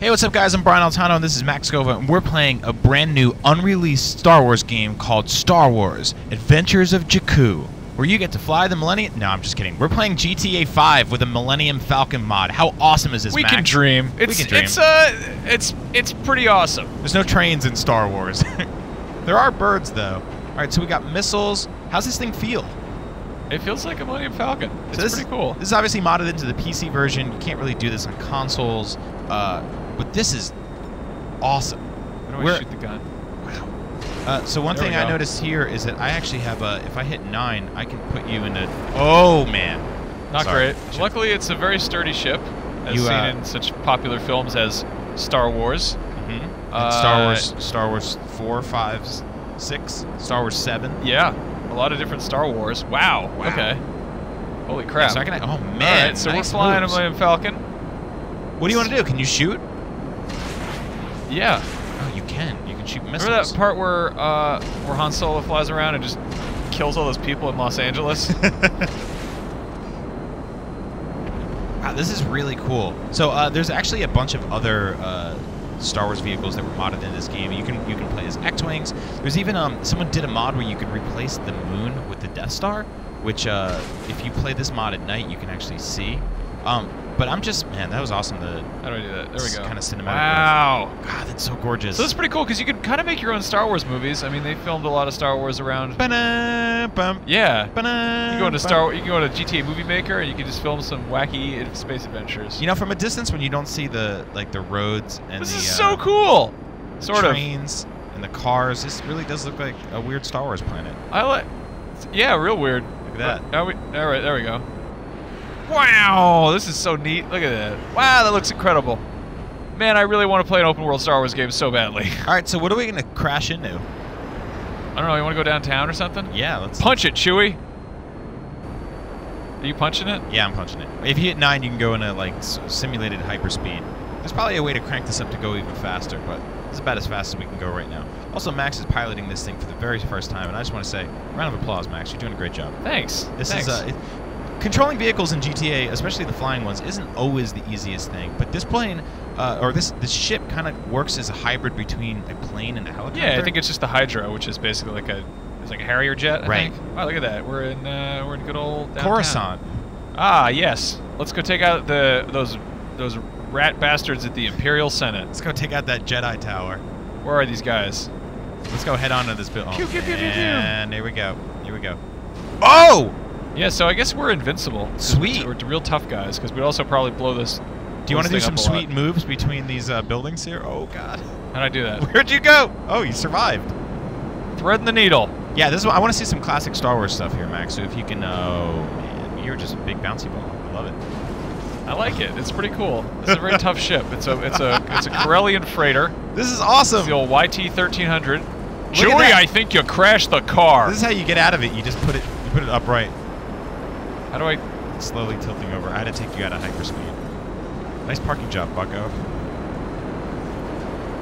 Hey, what's up, guys? I'm Brian Altano, and this is Max Scoville, and we're playing a brand new unreleased Star Wars game called Star Wars Adventures of Jakku, where you get to fly the Millennium. No, I'm just kidding. We're playing GTA 5 with a Millennium Falcon mod. How awesome is this? We Max? can dream. It's can dream. it's uh it's it's pretty awesome. There's no trains in Star Wars. there are birds, though. All right, so we got missiles. How's this thing feel? It feels like a Millennium Falcon. It's So this, pretty cool. This is obviously modded into the PC version. You can't really do this on consoles, uh, but this is awesome. How do I we're- shoot the gun? Uh, so one There thing I go. noticed here is that I actually have a. If I hit nine, I can put you into. Oh man, Not Sorry. great. Luckily, it's a very sturdy ship, as You, seen uh, in such popular films as Star Wars. hmm Uh, Star Wars, Star Wars four, five, six, Star Wars seven. Yeah, a lot of different Star Wars. Wow. Wow. Okay. Holy crap. So I can. Oh man, right, so nice we're flying moves. a Millennium Falcon. What do you want to do? Can you shoot? Yeah. Oh, you can. You can shoot missiles. Remember that part where uh, where Han Solo flies around and just kills all those people in Los Angeles? Wow, this is really cool. So uh, there's actually a bunch of other uh, Star Wars vehicles that were modded in this game. You can you can play as X-wings. There's even um, someone did a mod where you could replace the moon with the Death Star, which uh, if you play this mod at night, you can actually see. Um, but I'm just man, that was awesome. The How do I do that? There we go. Kind of cinematic. Wow. God, that's so gorgeous. So this is pretty cool because you could kind of make your own Star Wars movies. I mean, they filmed a lot of Star Wars around. Ba-na, bum, Yeah. ba-na, You go into. Star, you can go to GTA Movie Maker and you can just film some wacky space adventures. You know, from a distance when you don't see the like the roads and this the is uh, so cool. Sort of. trains and the cars, this really does look like a weird Star Wars planet. I like. Yeah, real weird. Look at that. Are we, all right, there we go. Wow, this is so neat. Look at that. Wow, that looks incredible. Man, I really want to play an open world Star Wars game so badly. All right, so what are we gonna crash into? I don't know. You want to go downtown or something? Yeah, let's. Punch it, Chewie. Are you punching it? Yeah, I'm punching it. If you hit nine, you can go into like simulated hyperspeed. There's probably a way to crank this up to go even faster, but it's about as fast as we can go right now. Also, Max is piloting this thing for the very first time, and I just want to say, round of applause, Max. You're doing a great job. Thanks. This Thanks. is uh, it, controlling vehicles in GTA, especially the flying ones, isn't always the easiest thing. But this plane, uh, or this this ship, kind of works as a hybrid between a plane and a helicopter. Yeah, I think it's just the Hydra, which is basically like a it's like a Harrier jet. I Right. Think. Wow, look at that. We're in uh, we're in good old downtown. Coruscant. Ah, yes. Let's go take out the those those rat bastards at the Imperial Senate. Let's go take out that Jedi tower. Where are these guys? Let's go head on to this building. Pew. And here we go. Here we go. Oh! Yeah, so I guess we're invincible. Sweet. We're real tough guys because we'd also probably blow this. Do you want to do some a lot. sweet moves between these uh, buildings here? Oh God! How'd I do that? Where'd you go? Oh, you survived. Threading the needle. Yeah, this is. What, I want to see some classic Star Wars stuff here, Max. So if you can, oh man, you're just a big bouncy ball. I love it. I like it. It's pretty cool. It's a very tough ship. It's a it's a it's a Corellian freighter. This is It's awesome. the old YT thirteen hundred. Chewie. I think you crashed the car. This is how you get out of it. You just put it, you put it upright, How do I? slowly tilting over. I had to take you out of hyperspeed. Nice parking job, Bucko.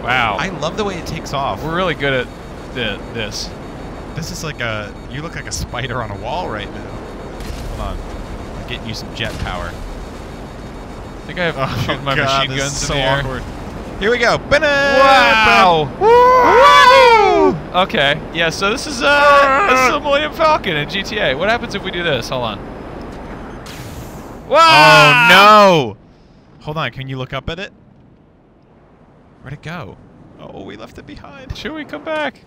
Wow. I love the way it takes off. We're really good at the, this. This is like a. You look like a spider on a wall right now. Hold on. I'm getting you some jet power. I think I have shooting my Oh, God, machine guns is in the air. awkward. Here we go. Ba-na! Wow. Woo! Okay. Yeah. So this is uh, this is a Millennium Falcon in GTA. What happens if we do this? Hold on. Wow. Oh no! Hold on. Can you look up at it? Where'd it go? Oh, we left it behind. Should we come back.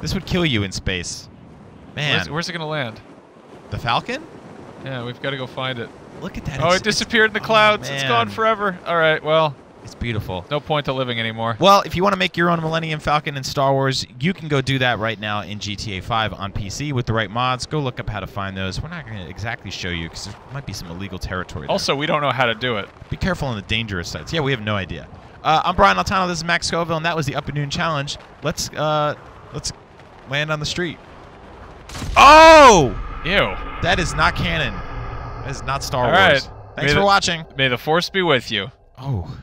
This would kill you in space. Man, Where's, where's it gonna land? the Falcon? Yeah, we've got to go find it. Look at that. Oh, It's- it disappeared in the oh, clouds. oh, it's gone forever. All right. Well, It's beautiful. no point to living anymore. Well, if you want to make your own Millennium Falcon in Star Wars, you can go do that right now in GTA 5 on PC with the right mods. Go look up how to find those. We're not going to exactly show you because there might be some illegal territory. there. Also, we don't know how to do it. be careful on the dangerous sites. Yeah, we have no idea. Uh, I'm Brian Altano. This is Max Scoville, and that was the Up at Noon Challenge. Let's uh, let's land on the street. Oh, Ew. that is not canon. That is not Star All Wars. right. Thanks May for the- watching. May the force be with you. Oh.